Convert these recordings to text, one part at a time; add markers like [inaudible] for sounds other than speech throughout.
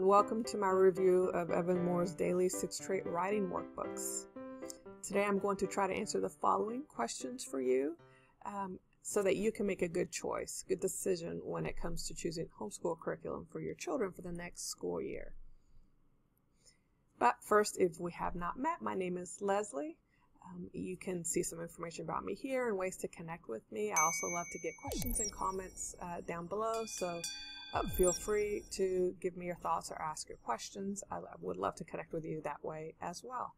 Welcome to my review of Evan-Moor's daily six trait writing workbooks. Today I'm going to try to answer the following questions for you um, so that you can make a good choice, good decision when it comes to choosing homeschool curriculum for your children for the next school year. But first, if we have not met, my name is Leslie. Um, you can see some information about me here and ways to connect with me. I also love to get questions and comments uh, down below, so uh, feel free to give me your thoughts or ask your questions. I would love to connect with you that way as well.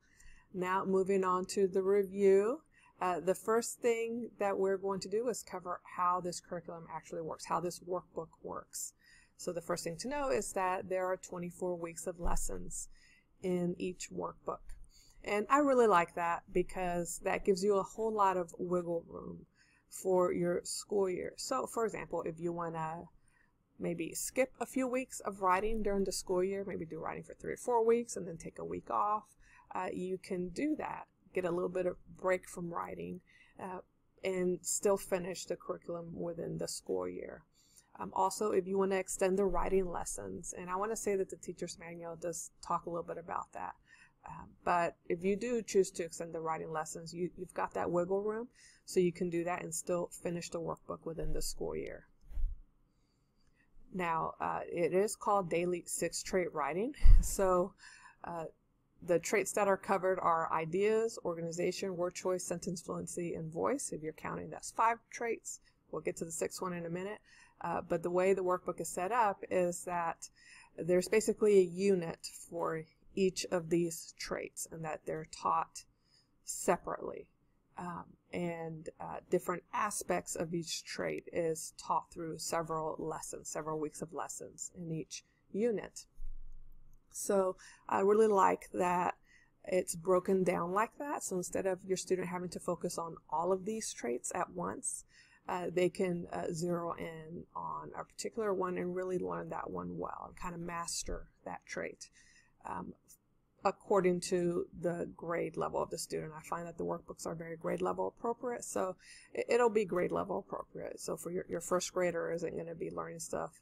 Now, moving on to the review. Uh, the first thing that we're going to do is cover how this curriculum actually works, how this workbook works. So the first thing to know is that there are 24 weeks of lessons in each workbook. And I really like that because that gives you a whole lot of wiggle room for your school year. So for example, if you want to maybe skip a few weeks of writing during the school year, maybe do writing for three or four weeks and then take a week off. Uh, you can do that, get a little bit of break from writing, uh, and still finish the curriculum within the school year. Um, also, if you want to extend the writing lessons, and I want to say that the teacher's manual does talk a little bit about that. Um, but if you do choose to extend the writing lessons, you, you've got that wiggle room, so you can do that and still finish the workbook within the school year. Now, uh, it is called Daily Six Trait Writing. [laughs] So, uh, the traits that are covered are ideas, organization, word choice, sentence fluency, and voice. If you're counting, that's five traits. We'll get to the sixth one in a minute. Uh, but the way the workbook is set up is that there's basically a unit for each of these traits and that they're taught separately um, and uh, different aspects of each trait is taught through several lessons, several weeks of lessons in each unit. So I really like that it's broken down like that. So instead of your student having to focus on all of these traits at once, uh, they can uh, zero in on a particular one and really learn that one well and kind of master that trait. Um, according to the grade level of the student. I find that the workbooks are very grade level appropriate, so it'll be grade level appropriate. So for your, your first grader isn't going to be learning stuff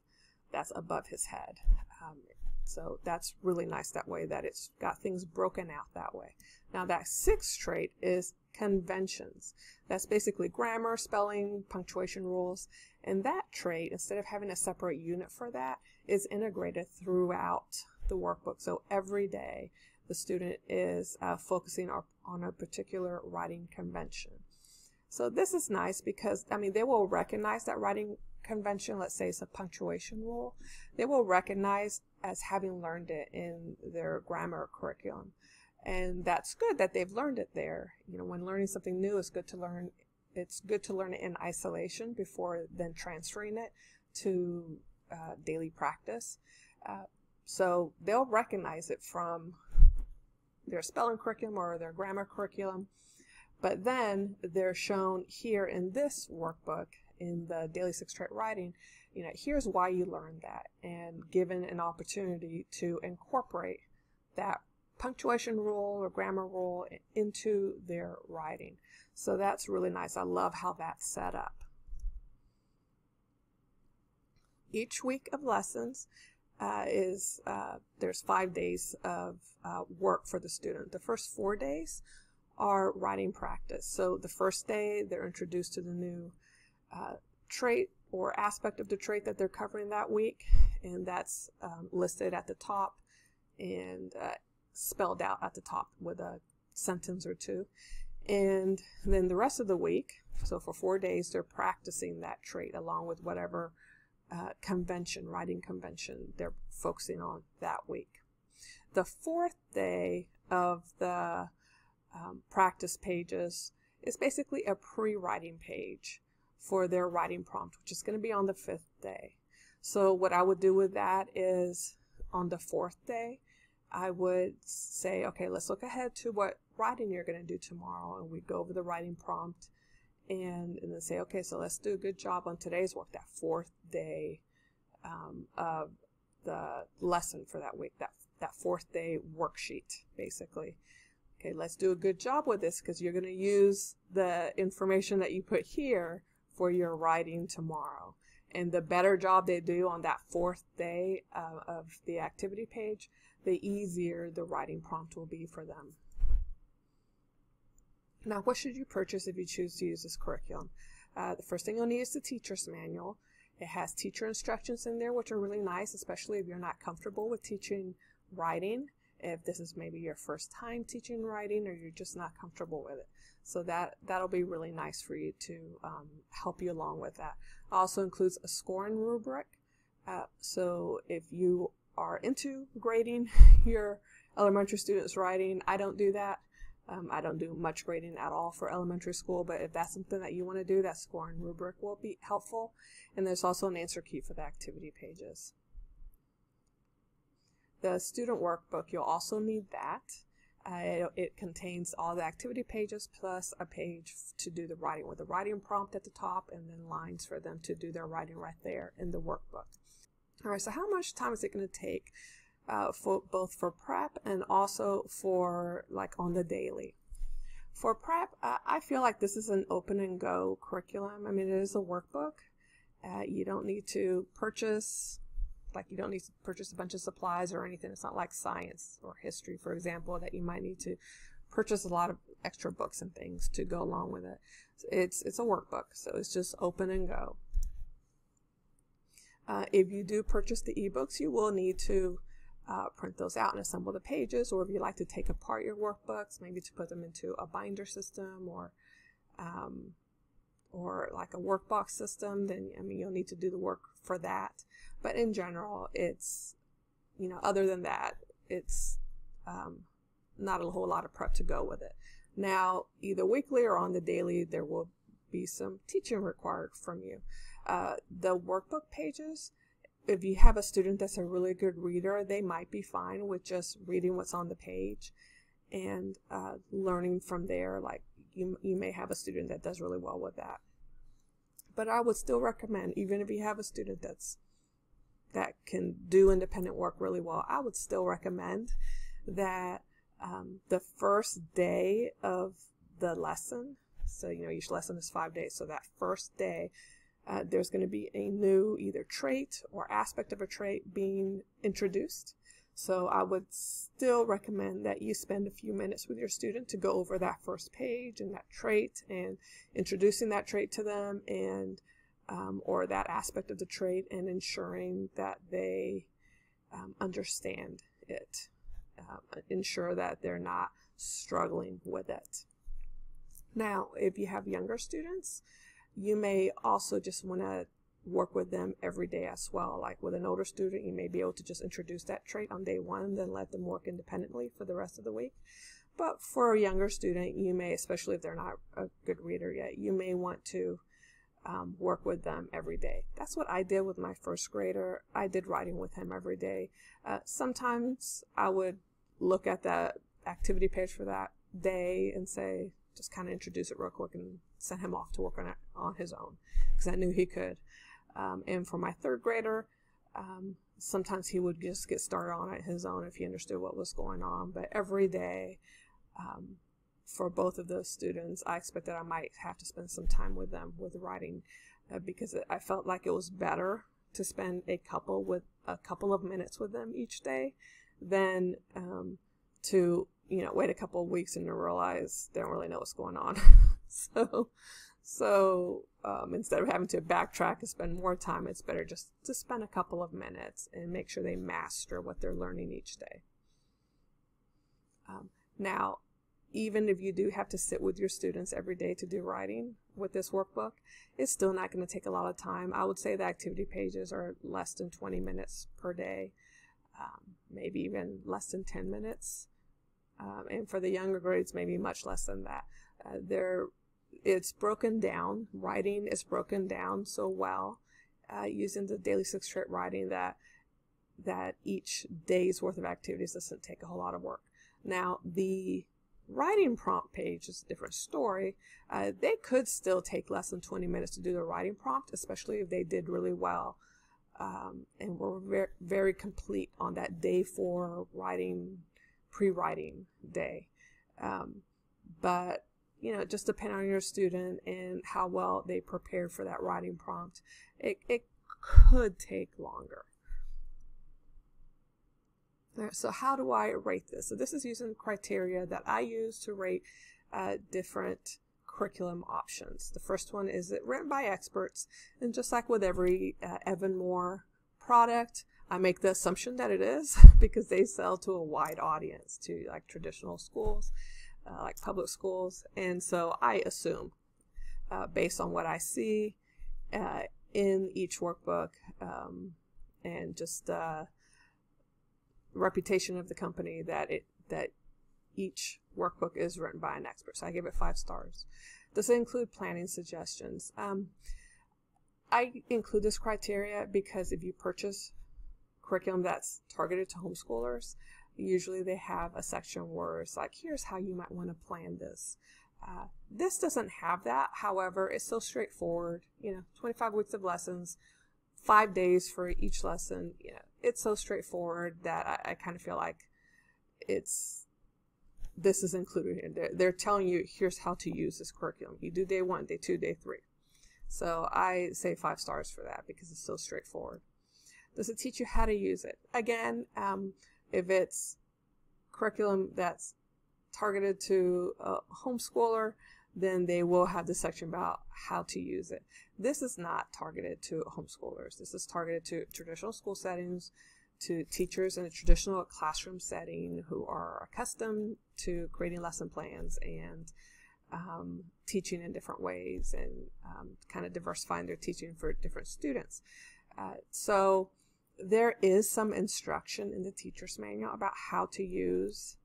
that's above his head. Um, so that's really nice that way that it's got things broken out that way. Now that sixth trait is conventions. That's basically grammar, spelling, punctuation rules. And that trait, instead of having a separate unit for that, is integrated throughout the workbook. So every day the student is uh, focusing on a particular writing convention. So this is nice because, I mean, they will recognize that writing convention, let's say it's a punctuation rule, they will recognize as having learned it in their grammar curriculum. And that's good that they've learned it there. You know, when learning something new, it's good to learn, it's good to learn it in isolation before then transferring it to uh, daily practice. Uh, so they'll recognize it from their spelling curriculum or their grammar curriculum. But then they're shown here in this workbook in the Daily Six Trait Writing, you know, here's why you learned that and given an opportunity to incorporate that punctuation rule or grammar rule into their writing. So that's really nice. I love how that's set up. Each week of lessons uh, is uh, there's five days of uh, work for the student. The first four days are writing practice. So the first day they're introduced to the new uh, trait or aspect of the trait that they're covering that week, and that's um, listed at the top and uh, spelled out at the top with a sentence or two. And then the rest of the week, so for four days, they're practicing that trait along with whatever uh, convention, writing convention they're focusing on that week. The fourth day of the um, practice pages is basically a pre-writing page for their writing prompt, which is going to be on the fifth day. So what I would do with that is on the fourth day, I would say, okay, let's look ahead to what writing you're going to do tomorrow. And we go over the writing prompt and, and then say, okay, so let's do a good job on today's work, that fourth day um, of the lesson for that week, that, that fourth day worksheet, basically. Okay, let's do a good job with this because you're going to use the information that you put here for your writing tomorrow. And the better job they do on that fourth day uh, of the activity page, the easier the writing prompt will be for them. Now, what should you purchase if you choose to use this curriculum? Uh, the first thing you'll need is the teacher's manual. It has teacher instructions in there, which are really nice, especially if you're not comfortable with teaching writing. If this is maybe your first time teaching writing or you're just not comfortable with it. So that, that'll be really nice for you to um, help you along with that. Also includes a scoring rubric. Uh, so if you are into grading [laughs] your elementary students writing, I don't do that. Um, I don't do much grading at all for elementary school, but if that's something that you want to do, that scoring rubric will be helpful. And there's also an answer key for the activity pages. The student workbook, you'll also need that. Uh, it, it, contains all the activity pages plus a page to do the writing with a writing prompt at the top and then lines for them to do their writing right there in the workbook. All right, so how much time is it going to take uh, for both for prep and also for like on the daily. For prep, uh, I feel like this is an open and go curriculum. I mean, it is a workbook. Uh, you don't need to purchase, like you don't need to purchase a bunch of supplies or anything. It's not like science or history, for example, that you might need to purchase a lot of extra books and things to go along with it. It's it's a workbook, so it's just open and go. Uh, if you do purchase the ebooks, you will need to uh, print those out and assemble the pages, or if you like to take apart your workbooks, maybe to put them into a binder system or um, or like a workbox system, then I mean you'll need to do the work for that. But in general, it's you know other than that, it's um, not a whole lot of prep to go with it. Now, either weekly or on the daily, there will be some teaching required from you. Uh, the workbook pages if you have a student that's a really good reader, they might be fine with just reading what's on the page and uh, learning from there. Like you, you may have a student that does really well with that. But I would still recommend, even if you have a student that's that can do independent work really well, I would still recommend that um, the first day of the lesson, so you know each lesson is five days, so that first day uh, there's going to be a new either trait or aspect of a trait being introduced. So I would still recommend that you spend a few minutes with your student to go over that first page and that trait and introducing that trait to them and um, or that aspect of the trait and ensuring that they um, understand it. Um, ensure that they're not struggling with it. Now, if you have younger students, you may also just want to work with them every day as well. Like with an older student, you may be able to just introduce that trait on day one, then let them work independently for the rest of the week. But for a younger student, you may, especially if they're not a good reader yet, you may want to um, work with them every day. That's what I did with my first grader. I did writing with him every day. Uh, sometimes I would look at the activity page for that day and say, just kind of introduce it real quick and sent him off to work on it on his own because I knew he could. Um, and for my third grader, um, sometimes he would just get started on it his own if he understood what was going on. But every day, um, for both of those students, I expected I might have to spend some time with them with writing uh, because I felt like it was better to spend a couple with a couple of minutes with them each day than um, to you know wait a couple of weeks and realize they don't really know what's going on. [laughs] [laughs] so, so um, instead of having to backtrack and spend more time, it's better just to spend a couple of minutes and make sure they master what they're learning each day. Um, now, even if you do have to sit with your students every day to do writing with this workbook, it's still not going to take a lot of time. I would say the activity pages are less than 20 minutes per day, um, maybe even less than 10 minutes. Um, and for the younger grades, maybe much less than that. Uh, they're it's broken down. Writing is broken down so well uh, using the daily six trait writing that that each day's worth of activities doesn't take a whole lot of work. Now the writing prompt page is a different story. Uh, they could still take less than 20 minutes to do the writing prompt, especially if they did really well um, and were very, very complete on that day four writing, pre-writing day. Um, but you know, just depend on your student and how well they prepared for that writing prompt. It, it could take longer. So how do I rate this? So this is using criteria that I use to rate uh, different curriculum options. The first one is it written by experts, and just like with every uh, Evan-Moor product, I make the assumption that it is [laughs] because they sell to a wide audience, to like traditional schools, uh, like public schools, and so I assume, uh, based on what I see uh, in each workbook, um, and just uh, reputation of the company that it that each workbook is written by an expert. So I give it five stars. Does it include planning suggestions? Um, I include this criteria because if you purchase curriculum that's targeted to homeschoolers, usually they have a section where it's like, here's how you might want to plan this. Uh, this doesn't have that. However, it's so straightforward. You know, 25 weeks of lessons, five days for each lesson. You know, it's so straightforward that I, I kind of feel like it's this is included here. They're, they're telling you here's how to use this curriculum. You do day one, day two, day three. So I say five stars for that because it's so straightforward. Does it teach you how to use it? Again, um, if it's curriculum that's targeted to a homeschooler, then they will have the section about how to use it. This is not targeted to homeschoolers. This is targeted to traditional school settings, to teachers in a traditional classroom setting who are accustomed to creating lesson plans and um, teaching in different ways and um, kind of diversifying their teaching for different students. Uh, so there is some instruction in the teacher's manual about how to use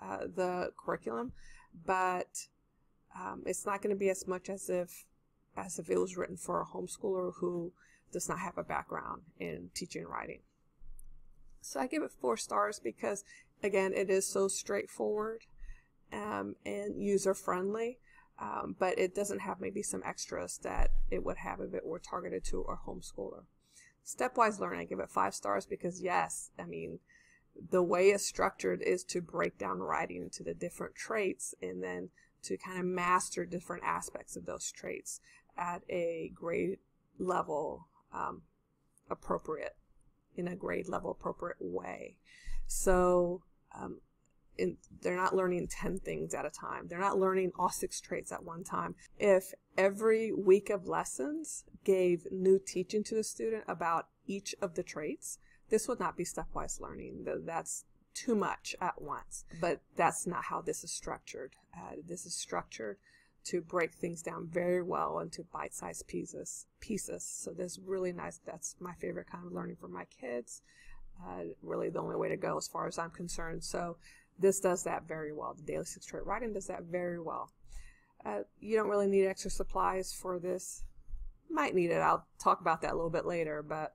uh, the curriculum, but um, it's not going to be as much as if as if it was written for a homeschooler who does not have a background in teaching and writing. So I give it four stars because, again, it is so straightforward um, and user friendly, um, but it doesn't have maybe some extras that it would have if it were targeted to a homeschooler. Stepwise learning, I give it five stars because, yes, I mean, the way it's structured is to break down writing into the different traits and then to kind of master different aspects of those traits at a grade level um, appropriate in a grade level appropriate way. So um, in, they're not learning 10 things at a time. They're not learning all six traits at one time. If every week of lessons gave new teaching to the student about each of the traits, this would not be stepwise learning. That's too much at once. But that's not how this is structured. Uh, this is structured to break things down very well into bite-sized pieces. Pieces. So this really nice. That's my favorite kind of learning for my kids. Uh, really, the only way to go as far as I'm concerned. So this does that very well. The Daily Six Trait Writing does that very well. Uh, you don't really need extra supplies for this. Might need it. I'll talk about that a little bit later, but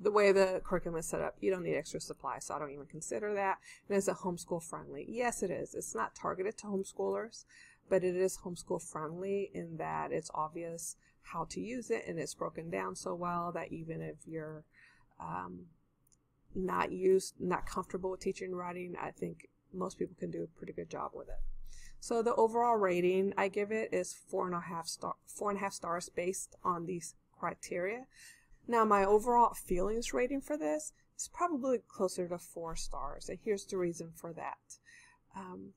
the way the curriculum is set up, you don't need extra supplies, so I don't even consider that. And is it homeschool friendly? Yes, it is. It's not targeted to homeschoolers, but it is homeschool friendly in that it's obvious how to use it and it's broken down so well that even if you're um, not used, not comfortable with teaching writing, I think most people can do a pretty good job with it. So the overall rating I give it is four and a half star, four and a half stars based on these criteria. Now, my overall feelings rating for this is probably closer to four stars, and here's the reason for that. Um,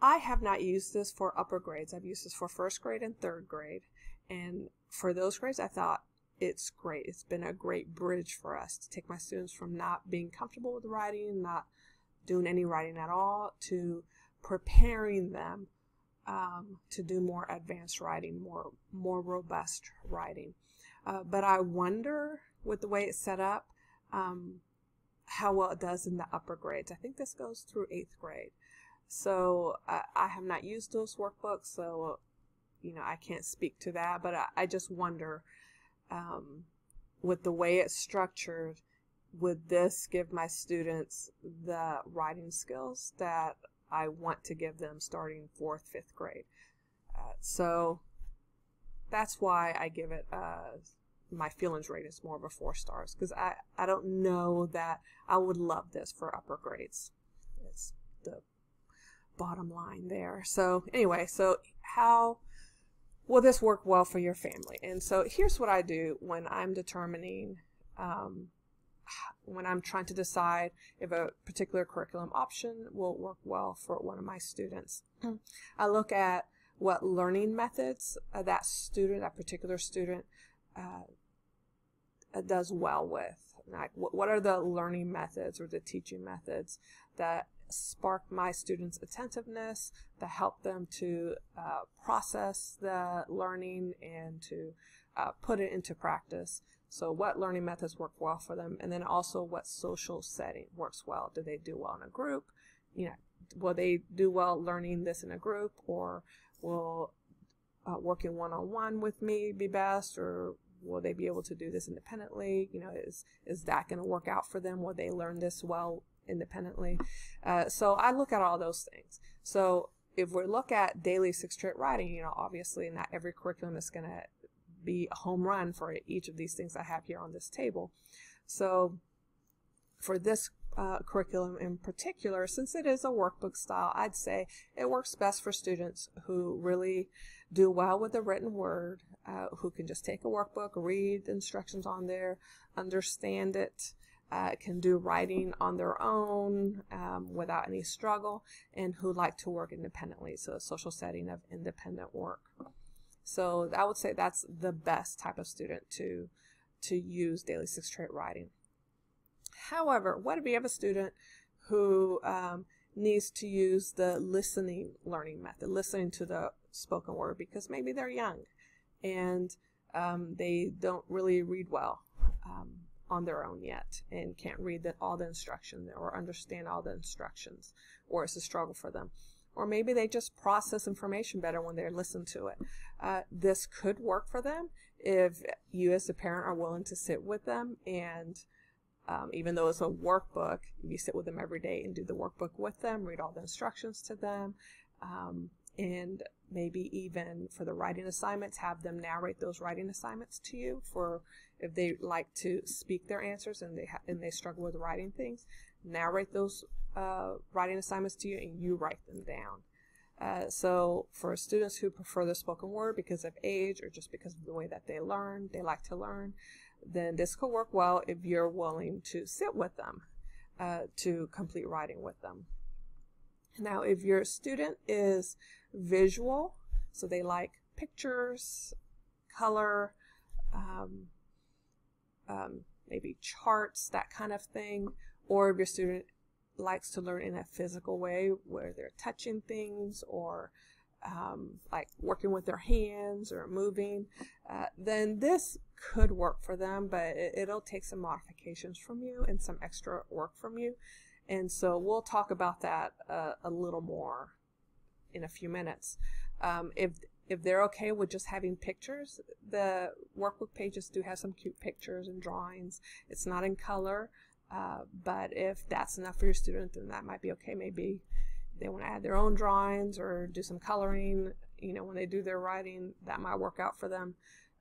I have not used this for upper grades. I've used this for first grade and third grade, and for those grades, I thought it's great. It's been a great bridge for us to take my students from not being comfortable with writing, not doing any writing at all, to preparing them um, to do more advanced writing, more more robust writing. Uh, but I wonder, with the way it's set up, um, how well it does in the upper grades. I think this goes through eighth grade. So I, I have not used those workbooks, so you know I can't speak to that. But I, I just wonder, um, with the way it's structured, would this give my students the writing skills that I want to give them starting fourth, fifth grade? Uh, so that's why I give it uh, my feelings rate is more of a four stars because I, I don't know that I would love this for upper grades. It's the bottom line there. So anyway, so how will this work well for your family? And so here's what I do when I'm determining, um, when I'm trying to decide if a particular curriculum option will work well for one of my students. [clears throat] I look at what learning methods uh, that student, that particular student, uh, uh does well with. Like, what are the learning methods or the teaching methods that spark my students' attentiveness, that help them to uh, process the learning and to uh, put it into practice. So what learning methods work well for them, and then also what social setting works well. Do they do well in a group? You know, will they do well learning this in a group, or will uh, working one-on-one with me be best, or will they be able to do this independently? You know, is is that going to work out for them? Will they learn this well independently? Uh, so I look at all those things. So if we look at daily six trait writing, you know, obviously not every curriculum is going to be a home run for each of these things I have here on this table. So for this uh, curriculum in particular, since it is a workbook style, I'd say it works best for students who really do well with the written word, uh, who can just take a workbook, read the instructions on there, understand it, uh, can do writing on their own um, without any struggle, and who like to work independently. So a social setting of independent work. So I would say that's the best type of student to to use daily six trait writing. However, what if you have a student who um, needs to use the listening learning method, listening to the spoken word because maybe they're young and um, they don't really read well um, on their own yet and can't read the, all the instructions or understand all the instructions or it's a struggle for them or maybe they just process information better when they listen to it. Uh, this could work for them if you as a parent are willing to sit with them and um, even though it's a workbook you sit with them every day and do the workbook with them read all the instructions to them um, and maybe even for the writing assignments have them narrate those writing assignments to you for if they like to speak their answers and they and they struggle with writing things narrate those uh, writing assignments to you and you write them down uh, so for students who prefer the spoken word because of age or just because of the way that they learn they like to learn then this could work well if you're willing to sit with them uh, to complete writing with them now if your student is visual. So they like pictures, color, um, um, maybe charts, that kind of thing. Or if your student likes to learn in a physical way where they're touching things or um, like working with their hands or moving, uh, then this could work for them, but it, will take some modifications from you and some extra work from you. And so we'll talk about that uh, a little more in a few minutes. Um, if if they're okay with just having pictures, the workbook pages do have some cute pictures and drawings. It's not in color, uh, but if that's enough for your student, then that might be okay. Maybe they want to add their own drawings or do some coloring. You know, when they do their writing, that might work out for them.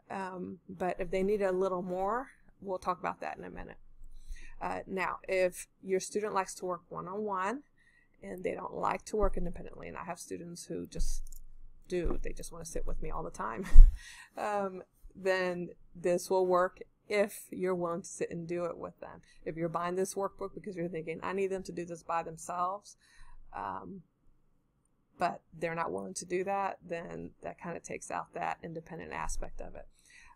Um, but if they need a little more, we'll talk about that in a minute. Uh, now, if your student likes to work one-on-one, and they don't like to work independently. And I have students who just do, they just want to sit with me all the time. [laughs] um, then this will work if you're willing to sit and do it with them. If you're buying this workbook because you're thinking, I need them to do this by themselves, um, but they're not willing to do that, then that kind of takes out that independent aspect of it.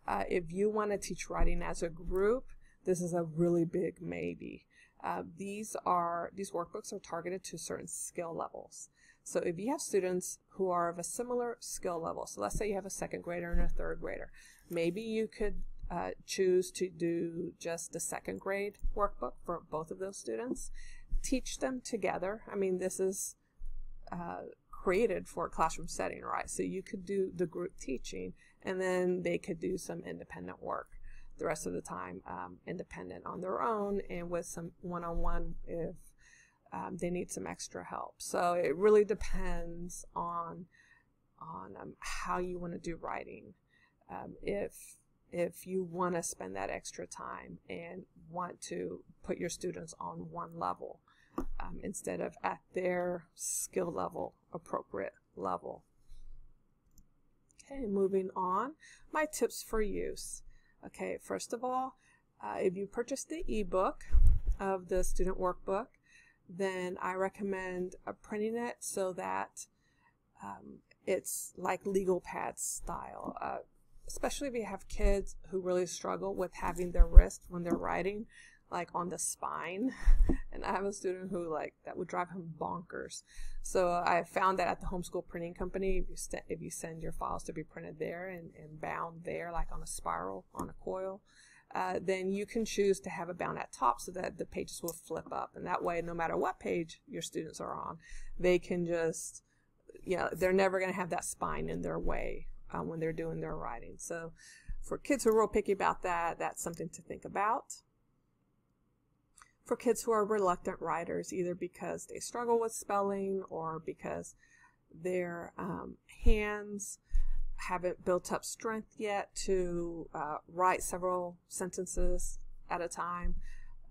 Uh, if you want to teach writing as a group, this is a really big maybe. Uh, these are these workbooks are targeted to certain skill levels. So if you have students who are of a similar skill level, so let's say you have a second grader and a third grader, maybe you could uh, choose to do just the second grade workbook for both of those students. Teach them together. I mean, this is uh, created for a classroom setting, right? So you could do the group teaching and then they could do some independent work the rest of the time um, independent on their own and with some one-on-one if um, they need some extra help. So it really depends on on um, how you want to do writing. Um, if if you want to spend that extra time and want to put your students on one level um, instead of at their skill level, appropriate level. Okay, moving on. My tips for use. Okay, first of all, uh, if you purchase the ebook of the student workbook, then I recommend uh, printing it so that um, it's like legal pad style. Uh, especially if you have kids who really struggle with having their wrist when they're writing like on the spine. [laughs] And i have a student who like that would drive him bonkers. So i found that at the homeschool printing company if you, st- if you send your files to be printed there and, and bound there like on a spiral on a coil uh, then you can choose to have it bound at top so that the pages will flip up. And that way no matter what page your students are on they can just you know they're never going to have that spine in their way uh, when they're doing their writing so for kids who are real picky about that that's something to think about for kids who are reluctant writers, either because they struggle with spelling or because their um, hands haven't built up strength yet to uh, write several sentences at a time.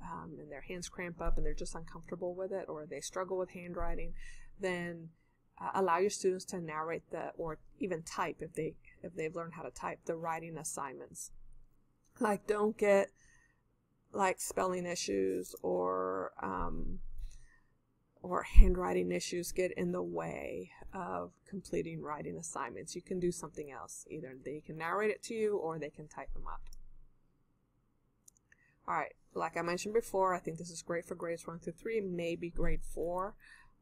Um, and their hands cramp up and they're just uncomfortable with it, or they struggle with handwriting, then uh, allow your students to narrate the, or even type if they if they've learned how to type the writing assignments. Like, don't get like spelling issues or um, or handwriting issues get in the way of completing writing assignments. You can do something else. Either they can narrate it to you or they can type them up. All right, like I mentioned before, I think this is great for grades 1 through 3, maybe grade 4.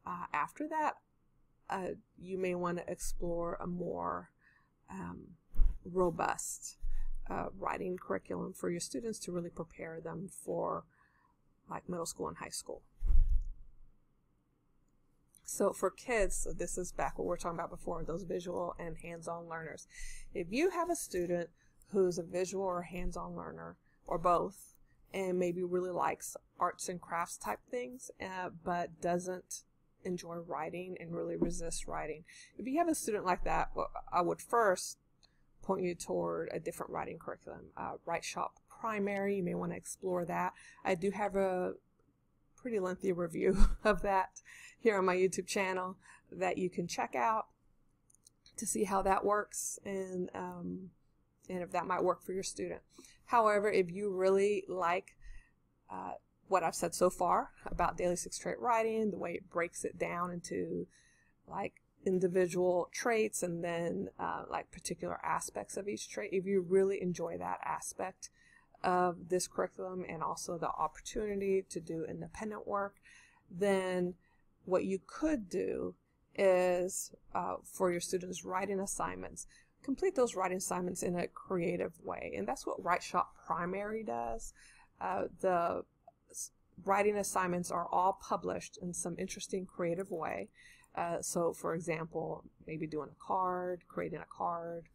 Uh, after that, uh, you may want to explore a more um, robust uh, writing curriculum for your students to really prepare them for like middle school and high school. So for kids, so this is back what we are talking about before, those visual and hands-on learners. If you have a student who's a visual or hands-on learner, or both, and maybe really likes arts and crafts type things, uh, but doesn't enjoy writing and really resist writing. If you have a student like that, well, I would first point you toward a different writing curriculum. Uh, WriteShop Primary, you may want to explore that. I do have a pretty lengthy review [laughs] of that here on my YouTube channel that you can check out to see how that works and um, and if that might work for your student. However, if you really like uh, what I've said so far about daily six trait writing, the way it breaks it down into like individual traits and then uh, like particular aspects of each trait. If you really enjoy that aspect of this curriculum and also the opportunity to do independent work, then what you could do is uh, for your students writing assignments, complete those writing assignments in a creative way. And that's what WriteShop Primary does. Uh, the writing assignments are all published in some interesting creative way. Uh, so, for example, maybe doing a card, creating a card,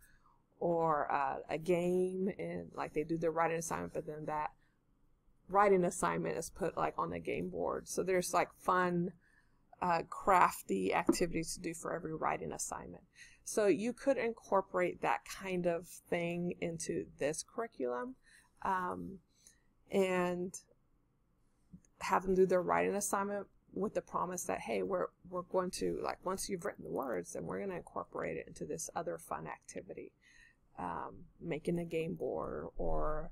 or uh, a game, and like they do their writing assignment, but then that writing assignment is put like on the game board. So there's like fun, uh, crafty activities to do for every writing assignment. So you could incorporate that kind of thing into this curriculum, um, and have them do their writing assignment with the promise that hey we're we're going to like once you've written the words then we're going to incorporate it into this other fun activity um, making a game board or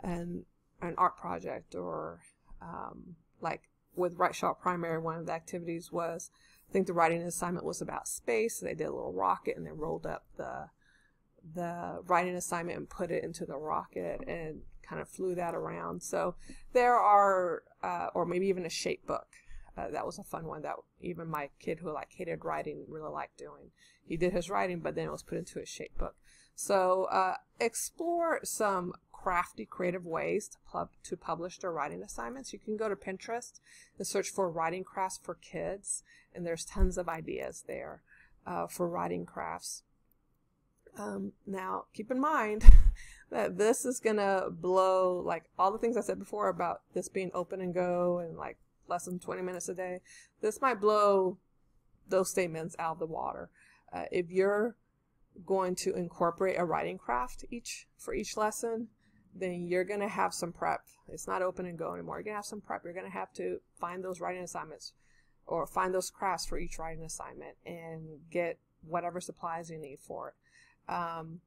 an an art project or um, like with WriteShop Primary one of the activities was I think the writing assignment was about space. They did a little rocket and they rolled up the the writing assignment and put it into the rocket and kind of flew that around. So there are uh, or maybe even a shape book uh, that was a fun one that even my kid who like hated writing really liked doing. He did his writing, but then it was put into a shape book. So uh, explore some crafty, creative ways to, pub- to publish their writing assignments. You can go to Pinterest and search for writing crafts for kids, and there's tons of ideas there uh, for writing crafts. Um, now, keep in mind [laughs] that this is to blow, like all the things I said before about this being open and go and like less than 20 minutes a day, this might blow those statements out of the water. Uh, if you're going to incorporate a writing craft each for each lesson, then you're going to have some prep. It's not open and go anymore. You're going to have some prep. You're going to have to find those writing assignments or find those crafts for each writing assignment and get whatever supplies you need for it. Um,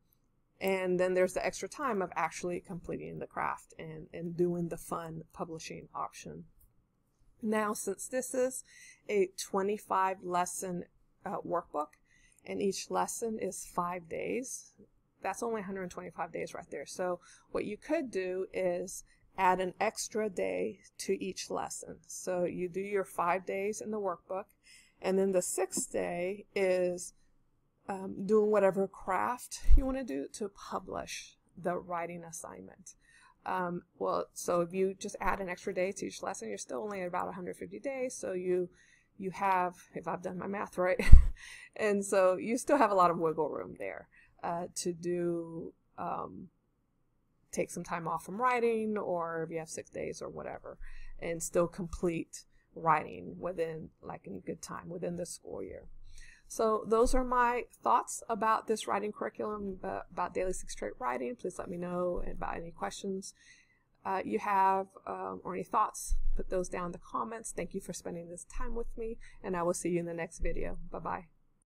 and then there's the extra time of actually completing the craft and, and doing the fun publishing option. Now, since this is a 25 lesson uh, workbook and each lesson is five days, that's only 125 days right there. So what you could do is add an extra day to each lesson. So you do your five days in the workbook, and then the sixth day is um, doing whatever craft you want to do to publish the writing assignment. Um, well, so if you just add an extra day to each lesson, you're still only at about 150 days. So you you have, if I've done my math right, [laughs] and so you still have a lot of wiggle room there uh, to do um, take some time off from writing, or if you have six days or whatever, and still complete writing within like in good time within the school year. So those are my thoughts about this writing curriculum, uh, about Daily Six Trait Writing. Please let me know about any questions uh, you have um, or any thoughts. Put those down in the comments. Thank you for spending this time with me, and I will see you in the next video. Bye-bye.